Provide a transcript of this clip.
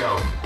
go.